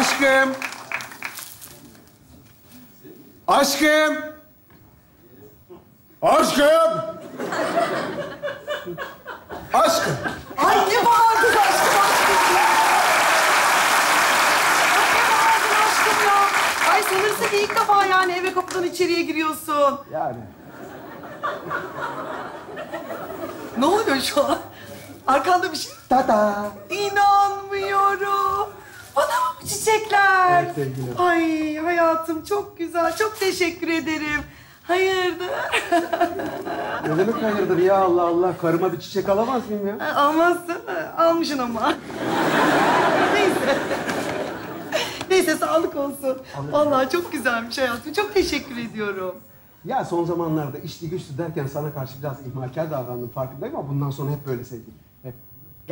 Aşkım. Aşkım. Aşkım. Aşkım. Ay ne bağırdın aşkım aşkım ya. Ay ne bağırdın aşkım ya. Ay sanırsın ki ilk defa yani eve kapıdan içeriye giriyorsun. Yani. Ne oluyor şu an? Arkanda bir şey... Tada. İnanmıyorum. Çiçekler? Evet, sevgilim. Ay hayatım çok güzel. Çok teşekkür ederim. Hayırdır? Ne demek hayırdır ya Allah Allah. Karıma bir çiçek alamaz mıyım ya? Almazsın. Almışsın ama. Neyse. Neyse sağlık olsun. Vallahi çok güzelmiş hayatım. Çok teşekkür ediyorum. Ya son zamanlarda işli güçlü derken sana karşı biraz ihmalkar davrandım farkındayım ama bundan sonra hep böyle sevgilim.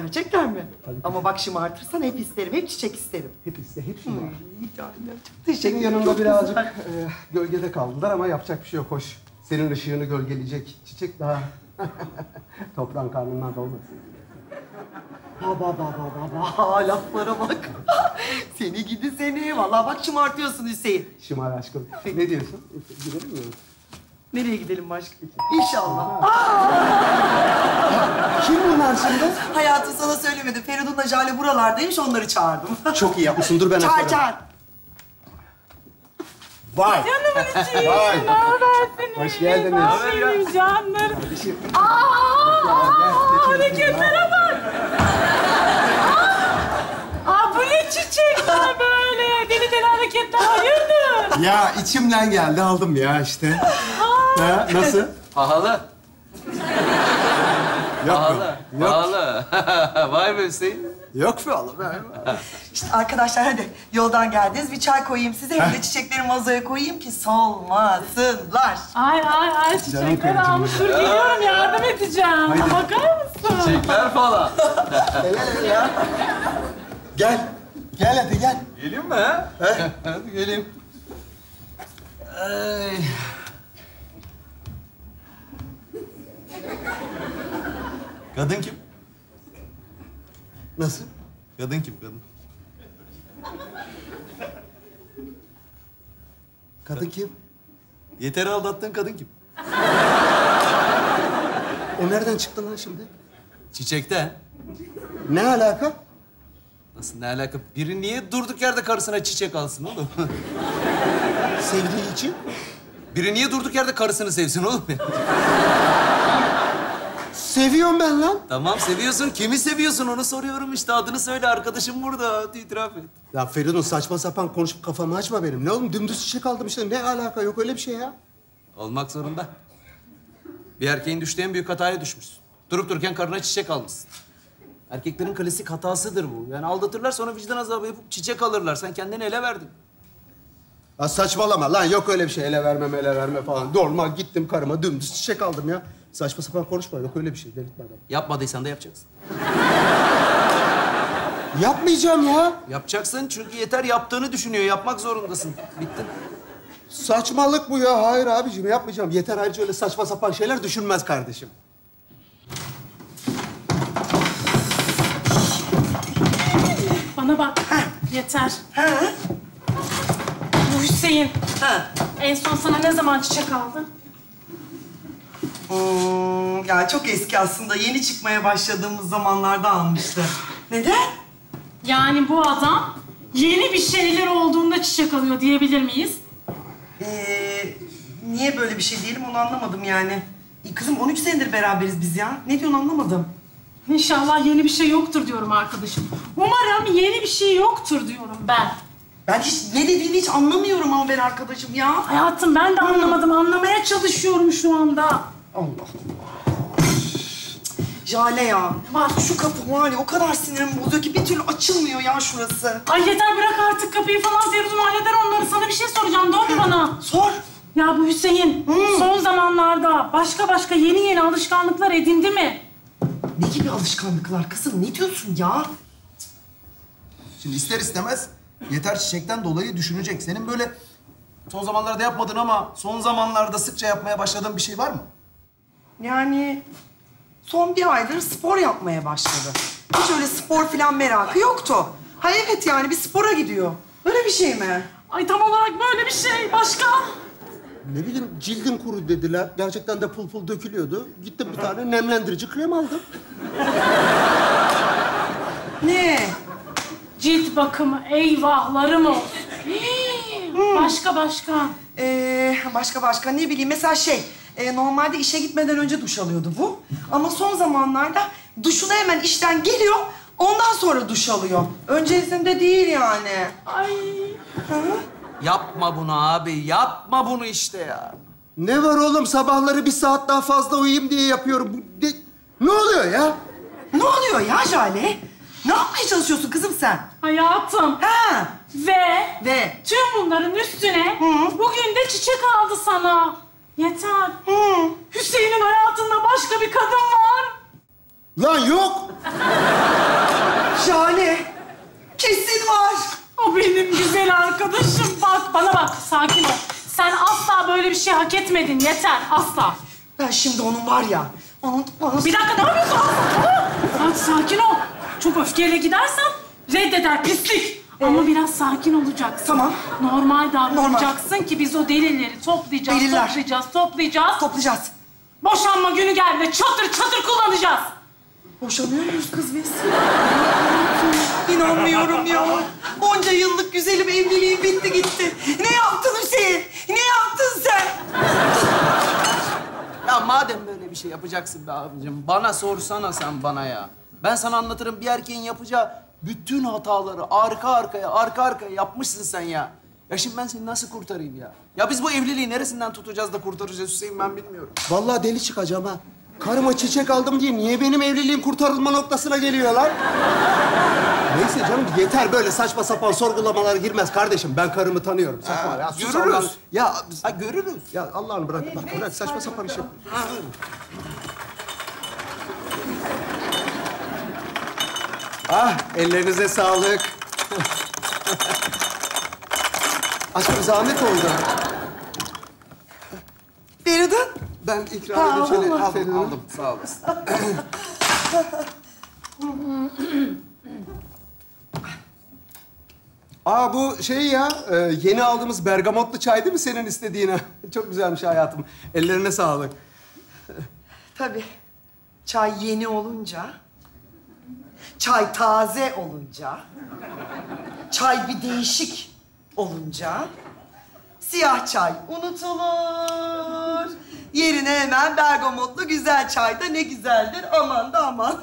Gerçekten mi? Tabii. Ama bak şımartırsan hep isterim. Hep çiçek isterim. Hep iste, hep şunlar. İyi tanem. Çok teşekkür Senin yanında Çok birazcık e, gölgede kaldılar ama yapacak bir şey yok. Hoş. Senin ışığını gölgeleyecek çiçek daha toprağın karnından dolmasın. Baba baba baba laflara bak. seni gidi seni. Vallahi bak şımartıyorsun Hüseyin. Şımar aşkım. Ne diyorsun? Gidelim mi? Nereye gidelim başka? İnşallah. Kim bunlar şimdi? Hayatım sana söylemedim. Feridun'la Jale buralardaymış onları çağırdım. Çok iyi yapmışsın. Dur ben çağır çağır. Vay. Canımın içi. Vay. Ne habersiniz? Hoş geldiniz. Ne haber canlar? Kardeşim. Aa, hareketlere bak. Aa, bu ne çiçekler böyle? Deli deli hareketler. Hayırdır? Ya içimden geldi aldım ya işte. Ha, nasıl? Pahalı. Yok Pahalı. Yok. Pahalı. Vay be Hüseyin. Yok mu oğlum? İşte arkadaşlar hadi yoldan geldiniz. Bir çay koyayım size. Hem de çiçekleri vazoya koyayım ki solmasınlar. Ay ay ay çiçekler karıcığım almış. Dur geliyorum yardım edeceğim. Haydi. Bakar mısın? Çiçekler falan. Gel. Gel hadi gel. Geleyim mi ha? Hadi geleyim. Ay. Kadın kim? Nasıl? Kadın kim kadın? Kadın kim? Yeter aldattığın kadın kim? O nereden çıktı lan şimdi? Çiçekte. Ne alaka? Nasıl ne alaka? Biri niye durduk yerde karısına çiçek alsın oğlum? Sevdiği için. Biri niye durduk yerde karısını sevsin oğlum? Seviyorum ben lan. tamam seviyorsun. Kimi seviyorsun onu soruyorum işte. Adını söyle arkadaşım burada. Hadi itiraf et. Ya Feridun saçma sapan konuşup kafamı açma benim. Ne oğlum dümdüz çiçek aldım işte. Ne alaka yok öyle bir şey ya. Olmak zorunda. Bir erkeğin düştüğü en büyük hataya düşmüşsün. Durup dururken karına çiçek almışsın. Erkeklerin klasik hatasıdır bu. Yani aldatırlar sonra vicdan azabı yapıp çiçek alırlar. Sen kendini ele verdin. Ya saçmalama lan yok öyle bir şey. Ele vermem ele verme falan. Normal gittim karıma dümdüz çiçek aldım ya. Saçma sapan konuşma yok öyle bir şey. Delirtme adamı. Yapmadıysan da yapacaksın. Yapmayacağım ya. Yapacaksın çünkü yeter yaptığını düşünüyor. Yapmak zorundasın. Bitti. Saçmalık bu ya. Hayır abicim yapmayacağım. Yeter ayrıca öyle saçma sapan şeyler düşünmez kardeşim. Bana bak. Yeter. Ha? Bu Hüseyin. Ha? En son sana ne zaman çiçek aldı? Hmm, ya çok eski aslında. Yeni çıkmaya başladığımız zamanlarda almıştı. Neden? Yani bu adam yeni bir şeyler olduğunda çiçek alıyor diyebilir miyiz? Ee, niye böyle bir şey diyelim onu anlamadım yani. E, kızım 13 senedir beraberiz biz ya. Ne diyorsun anlamadım. İnşallah yeni bir şey yoktur diyorum arkadaşım. Umarım yeni bir şey yoktur diyorum ben. Ben hiç ne dediğini hiç anlamıyorum ama ben arkadaşım ya. Hayatım ben de anlamadım. Anlamaya çalışıyorum şu anda. Allah Allah. Jale ya. Var şu kapı var ya o kadar sinirim bozuyor ki bir türlü açılmıyor ya şurası. Ay yeter bırak artık kapıyı falan. Feridun halleder onları. Sana bir şey soracağım. Doğru bana. Sor. Ya bu Hüseyin son zamanlarda başka başka yeni yeni alışkanlıklar edindi mi? Ne gibi alışkanlıklar kızım? Ne diyorsun ya? Şimdi ister istemez yeter çiçekten dolayı düşünecek. Senin böyle son zamanlarda yapmadın ama son zamanlarda sıkça yapmaya başladığın bir şey var mı? Yani son bir aydır spor yapmaya başladı. Hiç öyle spor falan merakı yoktu. Ha evet yani bir spora gidiyor. Öyle bir şey mi? Ay tam olarak böyle bir şey. Başka? Ne bileyim cildin kuru dediler. Gerçekten de pul pul dökülüyordu. Gittim bir tane nemlendirici krem aldım. Ne? Cilt bakımı eyvahlarım olsun. Hii, başka başka. Ee, başka başka ne bileyim mesela şey e, normalde işe gitmeden önce duş alıyordu bu. Ama son zamanlarda duşuna hemen işten geliyor ondan sonra duş alıyor. Öncesinde değil yani. Ay. Hı? Yapma bunu abi, yapma bunu işte ya. Ne var oğlum sabahları bir saat daha fazla uyuyayım diye yapıyorum. Bu de- Ne oluyor ya? Ne oluyor ya Jale? Ne yapmaya çalışıyorsun kızım sen? Hayatım. Ha? Ve Ve? tüm bunların üstüne Hı. bugün de çiçek aldı sana. Yeter. Hı. Hüseyin'in hayatında başka bir kadın var. Lan yok. Jale. Kesin var. O benim güzel arkadaşım. Bak bana bak sakin ol. Sen asla böyle bir şey hak etmedin. Yeter asla. Ben şimdi onun var ya. Onun bana... Bir dakika ne yapıyorsun? Hadi sakin ol. Çok öfkeyle gidersen reddeder pislik. Ama biraz sakin olacaksın. Tamam. Normal davranacaksın ki biz o delilleri toplayacağız, Deliller. toplayacağız, toplayacağız. Toplayacağız. Boşanma günü geldiğinde çatır çatır kullanacağız. Boşanıyor muyuz kız biz? İnanmıyorum ya. Onca yıllık güzelim evliliğim bitti gitti. Ne yaptın Hüseyin? Ne yaptın sen? Ya madem böyle bir şey yapacaksın be abicim, bana sorsana sen bana ya. Ben sana anlatırım bir erkeğin yapacağı bütün hataları arka arkaya, arka arkaya yapmışsın sen ya. Ya şimdi ben seni nasıl kurtarayım ya? Ya biz bu evliliği neresinden tutacağız da kurtaracağız Hüseyin ben bilmiyorum. Vallahi deli çıkacağım ha. Karıma çiçek aldım diye niye benim evliliğim kurtarılma noktasına geliyorlar? Neyse canım yeter böyle saçma sapan sorgulamalara girmez kardeşim. Ben karımı tanıyorum. Saçma ya. sus görürüz. Allah'ın- Ya, Ha görürüz. ya Allah'ını bırak bak bırak saçma sapan iş yapıyorsun. Ah ellerinize sağlık. Aşkım zahmet oldu. Feridun. Ben ikram. Aferin. Aldım, aldım. Sağ olasın. Aa bu şey ya, e, yeni aldığımız bergamotlu çay değil mi senin istediğine? Çok güzelmiş hayatım. Ellerine sağlık. Tabii. Çay yeni olunca, çay taze olunca, çay bir değişik olunca, siyah çay unutulur. Yerine hemen bergamotlu güzel çay da ne güzeldir. Aman da aman.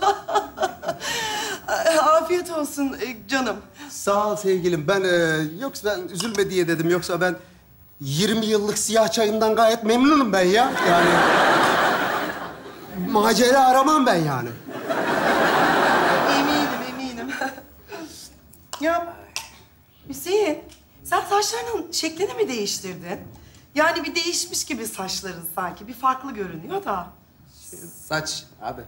Afiyet olsun e, canım. Sağ ol sevgilim. Ben e, yoksa ben üzülme diye dedim. Yoksa ben 20 yıllık siyah çayımdan gayet memnunum ben ya. Yani macera aramam ben yani. Ya Hüseyin, sen saçlarının şeklini mi değiştirdin? Yani bir değişmiş gibi saçların sanki. Bir farklı görünüyor da. Saç abi.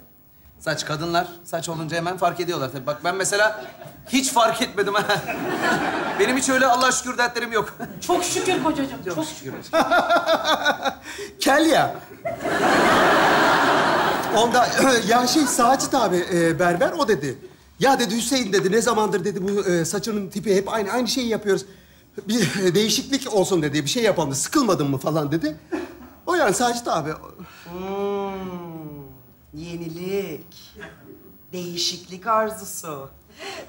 Saç kadınlar saç olunca hemen fark ediyorlar tabii. Bak ben mesela hiç fark etmedim ha. Benim hiç öyle Allah'a şükür dertlerim yok. Çok şükür kocacığım. Çok, Çok şükür. Kel ya. Onda ya şey Sacit abi e, berber o dedi. Ya dedi Hüseyin dedi ne zamandır dedi bu e, saçının tipi hep aynı aynı şeyi yapıyoruz. Bir e, değişiklik olsun dedi. Bir şey yapalım. Sıkılmadın mı falan dedi. O yani Sacit abi. Hmm, yenilik. Değişiklik arzusu.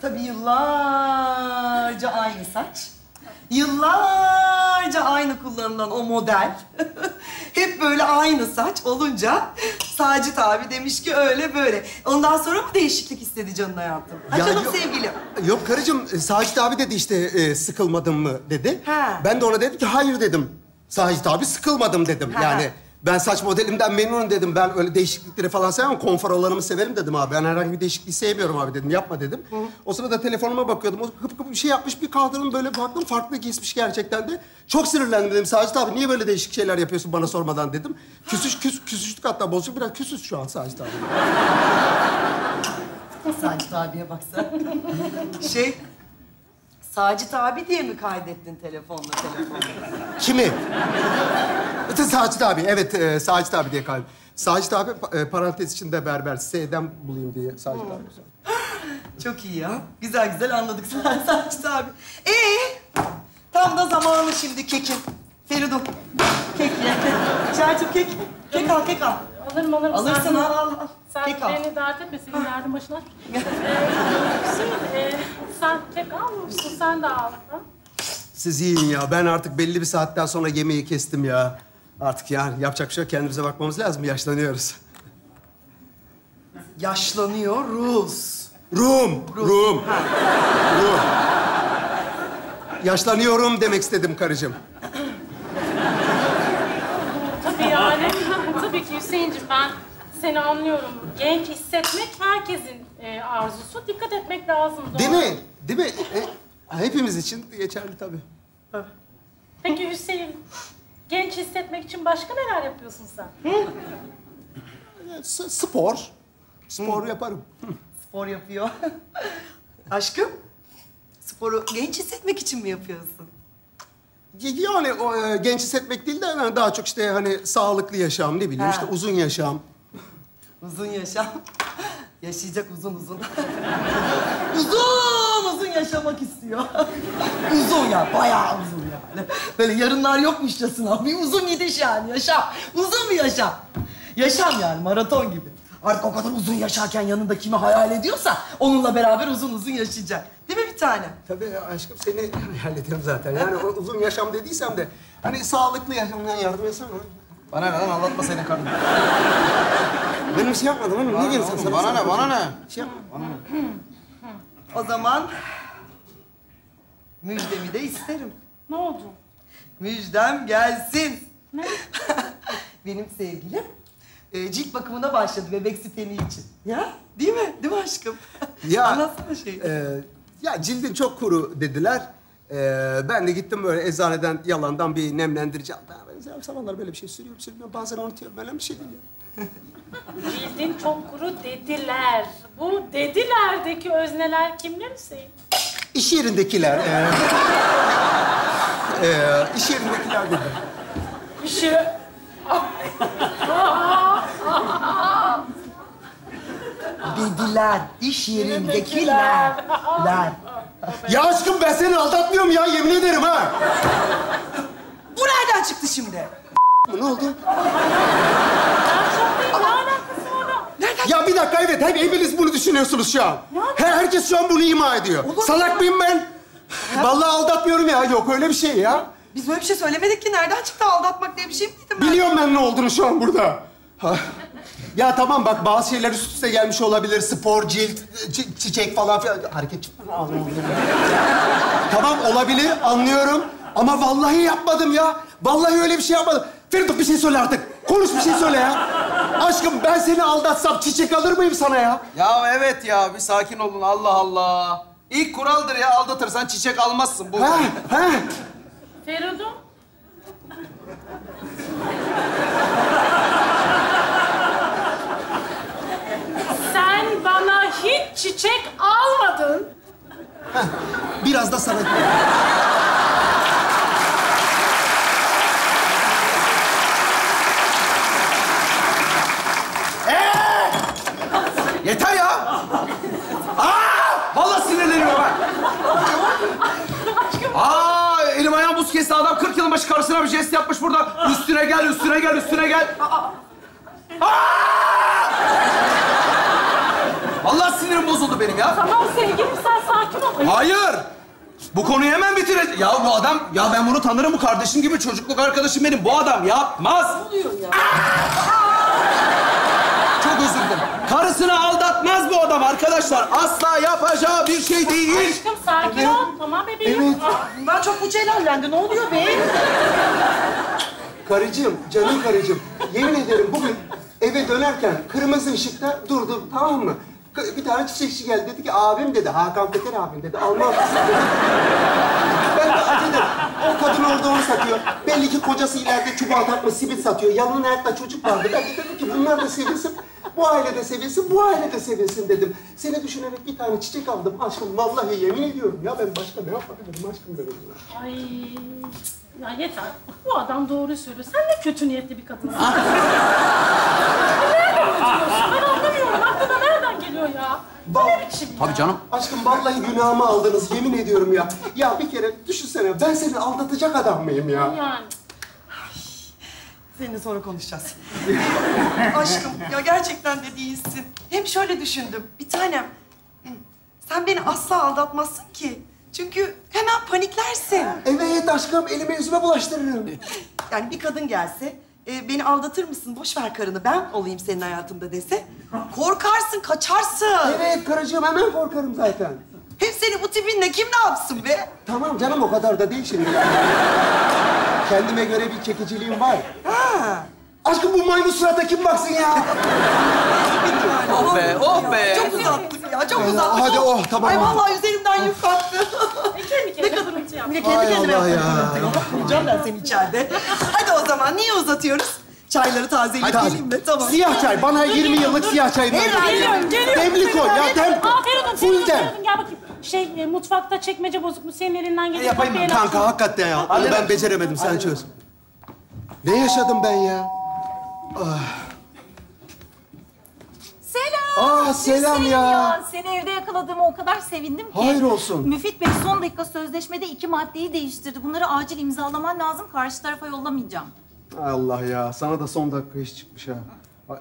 Tabii yıllarca aynı saç. Yıllarca aynı kullanılan o model. Hep böyle aynı saç olunca Sacit abi demiş ki öyle böyle. Ondan sonra mı değişiklik istedi canın hayatım? Ha Ya canım yok- sevgilim. Yok karıcığım, e, Sacit abi dedi işte e, sıkılmadın mı dedi. Ha. Ben de ona dedim ki hayır dedim. Sacit abi sıkılmadım dedim. Ha. Yani ben saç modelimden memnunum dedim. Ben öyle değişiklikleri falan sevmem. Konfor alanımı severim dedim abi. Ben herhangi bir değişikliği sevmiyorum abi dedim. Yapma dedim. O sırada telefonuma bakıyordum. O hıp hıp bir şey yapmış bir kaldırım böyle baktım. Farklı kesmiş gerçekten de. Çok sinirlendim dedim. Sacit abi niye böyle değişik şeyler yapıyorsun bana sormadan dedim. Küsüş, küs, küsüştük hatta bozuk. Biraz küsüz şu an Sacit abi. Sacit abiye baksana. şey, Sacit abi diye mi kaydettin telefonla telefonla? Kimi? Sacit abi. Evet, e, Sacit abi diye kaldım. Sacit abi pa- e, parantez içinde berber. S'den bulayım diye Sacit abi. Çok iyi ya. Güzel güzel anladık Sacit abi. Ee, Tam da zamanı şimdi kekin. Feridun. Kek ye. Şercim kek. Kek al, kek al. Alırım alırım. Alırsın al al al. Sen Kek al. beni dert etme, senin derdin başına. ee, Hüseyin, e, sen kek almamışsın, sen de al. Ha? Siz yiyin ya. Ben artık belli bir saatten sonra yemeği kestim ya. Artık yani yapacak bir şey yok. Kendimize bakmamız lazım. Yaşlanıyoruz. Yaşlanıyoruz. Rum, Rum, Rum. Yaşlanıyorum demek istedim karıcığım. Tabii yani, tabii ki Hüseyin'cim ben seni anlıyorum. Genç hissetmek herkesin e, arzusu. Dikkat etmek lazım. Doğru. Değil mi? Değil mi? E, hepimiz için geçerli tabii. Peki Hüseyin, genç hissetmek için başka neler yapıyorsun sen? S- spor. Spor yaparım. Spor yapıyor. Aşkım, sporu genç hissetmek için mi yapıyorsun? Yani o, e, genç hissetmek değil de yani daha çok işte hani sağlıklı yaşam, ne bileyim Ha. işte uzun yaşam. Uzun yaşam. Yaşayacak uzun uzun. uzun uzun yaşamak istiyor. uzun ya, bayağı uzun yani. Böyle yarınlar yokmuşçasına bir uzun gidiş yani, yaşam. Uzun bir yaşam. Yaşam yani, maraton gibi. Artık o kadar uzun yaşarken yanında kimi hayal ediyorsa onunla beraber uzun uzun yaşayacak. Değil mi bir tane? Tabii ya aşkım seni hallediyorum zaten. Yani o uzun yaşam dediysem de hani sağlıklı yaşamdan yardım etsene. Bana ne lan anlatma senin karnını. Benim bir şey yapmadım oğlum. Ne diyorsun sen? Bana ne, bana ne? Şey yapma. O zaman müjdemi de isterim. Ne oldu? Müjdem gelsin. Ne? Benim sevgilim e, cilt bakımına başladı bebek sipeni için. Ya değil mi? Değil mi aşkım? Ya, Anlatsana şey. e, ya cildin çok kuru dediler. E, ben de gittim böyle eczaneden yalandan bir nemlendirici aldım. Ben her zamanlar böyle bir şey sürüyorum, sürüyorum. Bazen unutuyorum. Böyle bir şey değil ya. Cildin çok kuru dediler. Bu dedilerdeki özneler kimler Hüseyin? İş yerindekiler. E, e, iş yerindekiler dedi. İşi... Dediler, iş yerindekiler. Ler. Ya aşkım ben seni aldatmıyorum ya. Yemin ederim ha. Bu nereden çıktı şimdi? Ne oldu? Ya? Bir dakika evet hep hepiniz bunu düşünüyorsunuz şu an. Her, herkes şu an bunu ima ediyor. Salak mıyım ben? Vallahi aldatmıyorum ya. Yok öyle bir şey ya. Biz böyle bir şey söylemedik ki. Nereden çıktı aldatmak diye bir şey miydi ben? Biliyorum ben ne olduğunu şu an burada. Ha. Ya tamam bak bazı şeyler üst üste gelmiş olabilir. Spor, cilt, çi- çiçek falan filan. Hareket çıkmıyor. tamam olabilir anlıyorum. Ama vallahi yapmadım ya. Vallahi öyle bir şey yapmadım. Feridun bir şey söyle artık. Konuş bir şey söyle ya. Aşkım ben seni aldatsam çiçek alır mıyım sana ya? Ya evet ya bir sakin olun Allah Allah. İlk kuraldır ya aldatırsan çiçek almazsın bu. Ha, ha. Feridun? Sen bana hiç çiçek almadın. Biraz da sana. Yeter ya! Aa! Vallahi sinirleniyorum ben. Aa, elim ayağım buz kesti. Adam 40 yılın başı karısına bir jest yapmış burada. Üstüne gel, üstüne gel, üstüne gel. Aa! Vallahi sinirim bozuldu benim ya. Tamam sevgilim sen sakin ol. Ay, Hayır! Bu konuyu hemen bitireceğiz. Ya bu adam, ya ben bunu tanırım. Bu kardeşim gibi çocukluk arkadaşım benim. Bu adam yapmaz. Ne oluyor ya? Aldatmaz bu adam arkadaşlar. Asla yapacağı bir şey değil. Aşkım sakin ol. Tamam bebeğim. Evet. Ben çok bu celallendi. Ne oluyor be? Karıcığım, canım karıcığım. Yemin ederim bugün eve dönerken kırmızı ışıkta durdum tamam mı? K- Bir tane çiçekçi geldi dedi ki abim dedi Hakan Peker abim dedi almaz mısın dedi. Ben de acıdım. O kadın orada onu satıyor. Belli ki kocası ileride çubuğa takma simit satıyor. Yanının ayakta çocuk vardı. Ben de dedim ki bunlar da sevilsin. Bu aile de sevilsin, bu aile de sevilsin dedim. Seni düşünerek bir tane çiçek aldım aşkım. Vallahi yemin ediyorum ya ben başka ne yapabilirim aşkım dedim. Ay. Ya yeter. Bu adam doğru söylüyor. Sen ne kötü niyetli bir kadınsın. nereden hatırlıyorsun? Ben anlamıyorum. Aklına nereden geliyor ya? Bu ne biçim ya? Tabii canım. Aşkım vallahi günahımı aldınız yemin ediyorum ya. Ya bir kere düşünsene ben seni aldatacak adam mıyım ya? Yani. Seninle sonra konuşacağız. Aşkım ya gerçekten de değilsin. Hem şöyle düşündüm. Bir tanem. Sen beni asla aldatmazsın ki. Çünkü hemen paniklersin. Evet aşkım elimi yüzüme bulaştırırım. Yani bir kadın gelse, e, beni aldatır mısın, boş ver karını, ben olayım senin hayatında dese... ...korkarsın, kaçarsın. Evet karıcığım hemen korkarım zaten. Hem seni bu tipinle kim ne yapsın be? Tamam canım o kadar da değil şimdi. Kendime göre bir çekiciliğim var. Ha. Aşkım bu maymun surata kim baksın ya? Oh be, oh be. Çok uzattık ya, çok Hadi, uzattık. hadi, oh, tamam, Ay vallahi üzerimden yük kalktı. Kendi kendine kırıntı yap. Bir de kendi Allah yaptım. Yapacağım ben seni içeride. hadi o zaman niye uzatıyoruz? Çayları tazeleyip geleyim mi? Tamam. Siyah çay. Bana 20 yıllık siyah getir. Geliyorum, geliyorum. Demli koy ya dem. Aa Feridun, Full dem. Gel bakayım. Şey, e, mutfakta çekmece bozuk mu? Senin elinden geliyor. yapayım el Kanka hakikaten ya. Onu ben beceremedim. Sen çöz. Ne yaşadım ben ya? Selam. Aa, selam Hüseyin ya. Seni evde yakaladığıma o kadar sevindim ki. Hayır olsun. Müfit Bey son dakika sözleşmede iki maddeyi değiştirdi. Bunları acil imzalaman lazım. Karşı tarafa yollamayacağım. Allah ya. Sana da son dakika iş çıkmış ha. Ay,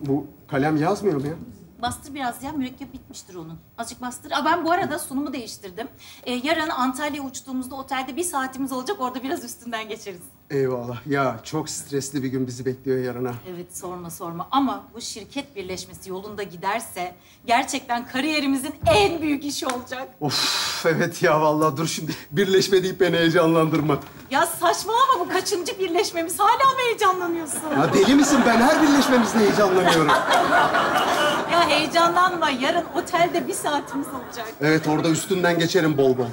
Bu kalem yazmıyor mu ya? Bastır biraz ya. Mürekkep bitmiştir onun. Azıcık bastır. Aa, ben bu arada sunumu değiştirdim. Ee, yarın Antalya'ya uçtuğumuzda otelde bir saatimiz olacak. Orada biraz üstünden geçeriz. Eyvallah. Ya çok stresli bir gün bizi bekliyor yarına. Evet sorma sorma ama bu şirket birleşmesi yolunda giderse gerçekten kariyerimizin en büyük işi olacak. Of evet ya vallahi dur şimdi birleşme deyip beni heyecanlandırma. Ya saçmalama bu kaçıncı birleşmemiz? Hala mı heyecanlanıyorsun? Ya deli misin? Ben her birleşmemizde heyecanlanıyorum. Ya heyecanlanma. Yarın otelde bir saatimiz olacak. Evet orada üstünden geçerim bol bol.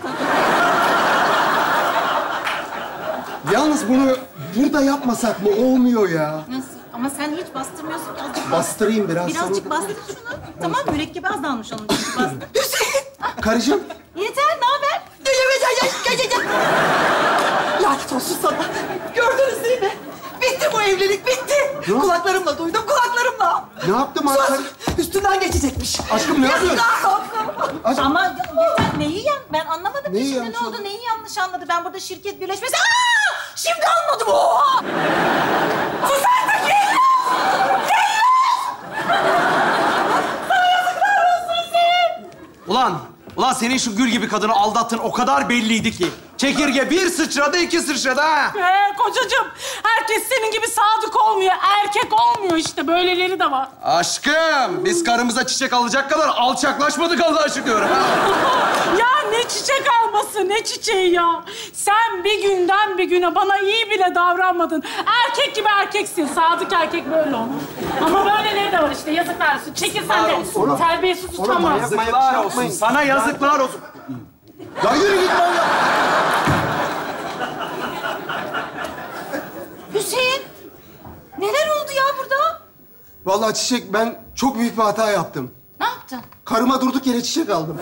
Yalnız bunu burada yapmasak mı? Olmuyor ya. Nasıl? Ama sen hiç bastırmıyorsun ki. Azıcık bas. Bastırayım biraz. Birazcık bastır şunu. Tamam mürekkebi azalmış onun için. Bastır. Karıcığım. Yeter ne haber? Gel gel gel gel gel gel. Lanet olsun sana. Gördünüz değil mi? Bitti bu evlilik, bitti. Ne? Kulaklarımla duydum, kulaklarımla. Ne yaptım Sus! Üstünden geçecekmiş. Aşkım ne yapıyorsun? Yazıklar. Ama yeter neyi yan? Ben anlamadım Neyi ki şimdi yanlış ne oldu? oldu? Neyi yanlış anladı? Ben burada şirket birleşmesi... Aa! Şimdi anladım. Oha! Sus artık Yelda! Ulan, ulan senin şu gül gibi kadını aldattın o kadar belliydi ki. Çekirge bir sıçradı, iki sıçradı ha. Ee, kocacığım, herkes senin gibi sadık olmuyor. Erkek olmuyor işte. Böyleleri de var. Aşkım, biz karımıza çiçek alacak kadar alçaklaşmadık Allah'a şükür. ha. ya ne çiçek alması, ne çiçeği ya. Sen bir günden bir güne bana iyi bile davranmadın. Erkek gibi erkeksin. Sadık erkek böyle olur. Ama böyleleri de var işte. Yazıklar olsun. Çekil sen de. Oğlum. Terbiyesiz Oğlum, manyak- Yazıklar olsun, yapmayın. sana yazıklar olsun. Ya yürü git lan ya. Hüseyin! Neler oldu ya burada? Vallahi Çiçek ben çok büyük bir hata yaptım. Ne yaptın? Karıma durduk yere çiçek aldım.